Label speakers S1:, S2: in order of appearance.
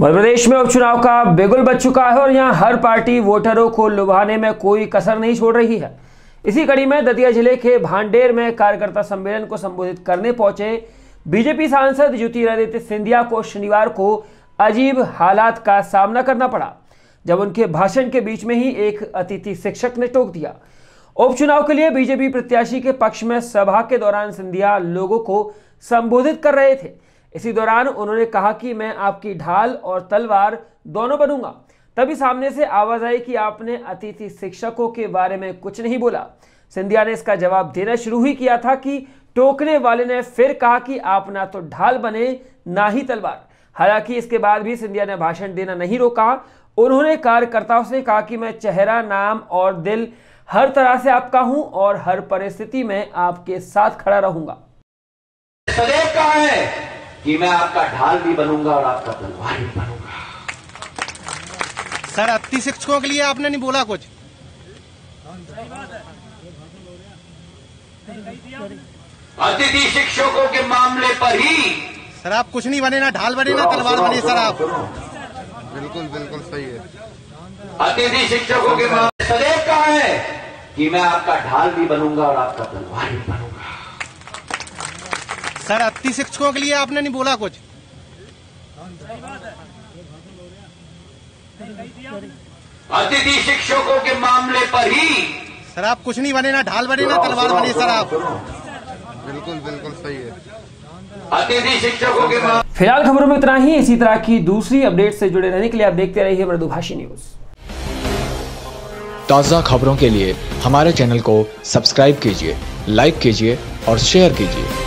S1: मध्य प्रदेश में उपचुनाव का बेगुल बच चुका है और यहाँ हर पार्टी वोटरों को लुभाने में कोई कसर नहीं छोड़ रही है। इसी कड़ी में दतिया ज़िले के भांडेर में कार्यकर्ता सम्मेलन को संबोधित करने पहुँचे बीजेपी सांसद ज्योतिरादित्य सिंधिया को शनिवार को अजीब हालात का सामना करना पड़ा, जब उनके भाषण के बीच में ही एक अतिथि शिक्षक ने टोक दिया। उपचुनाव के लिए बीजेपी प्रत्याशी के पक्ष में सभा के दौरान सिंधिया लोगों को संबोधित कर रहे थे। इसी दौरान उन्होंने कहा कि मैं आपकी ढाल और तलवार दोनों बनूँगा तभी सामने से आवाज़ आई कि आपने अतिथि शिक्षकों के बारे में कुछ नहीं बोला। सिंधिया ने इसका जवाब देना शुरू ही किया था कि टोकने वाले ने फिर कहा कि आप ना तो ढाल बने, ना ही तलवार। हालाँकि इसके बाद भी सिंधिया ने भाषण देना नहीं रोका। उन्होंने कार्यकर्ताओं से कहा कि मैं चेहरा, नाम और दिल हर तरह से आपका हूँ और हर परिस्थिति में आपके साथ खड़ा रहूँगा।
S2: कि मैं आपका ढाल भी बनूँगा और आपका तलवार भी बनूँगा।
S3: सर अति शिक्षकों के लिए आपने नहीं बोला कुछ।
S2: अतिथि शिक्षकों के मामले पर ही
S3: सर आप कुछ नहीं बने ना ढाल बने ना तलवार बने सर आप।
S4: बिल्कुल बिल्कुल सही है।
S2: अतिथि शिक्षकों के मामले सदैव कहा है कि मैं आपका ढाल भी बनूँगा और आपका तलवार भी बनूँगा।
S3: सर अति शिक्षकों के लिए आपने नहीं बोला कुछ?
S2: अतिथि शिक्षकों के मामले पर ही
S3: सर आप कुछ नहीं बने ना ढाल बने ना तलवार बने सर आप।
S4: बिल्कुल बिल्कुल सही है।
S2: अतिथि शिक्षकों के मामले
S1: फ़िलहाल खबरों में इतना ही। इसी तरह की दूसरी अपडेट से जुड़े रहने के लिए आप देखते रहिए मृदुभाषी न्यूज़।
S5: ताज़ा खबरों के लिए हमारे चैनल को सब्सक्राइब कीजिए लाइक कीजिए और शेयर कीजिए।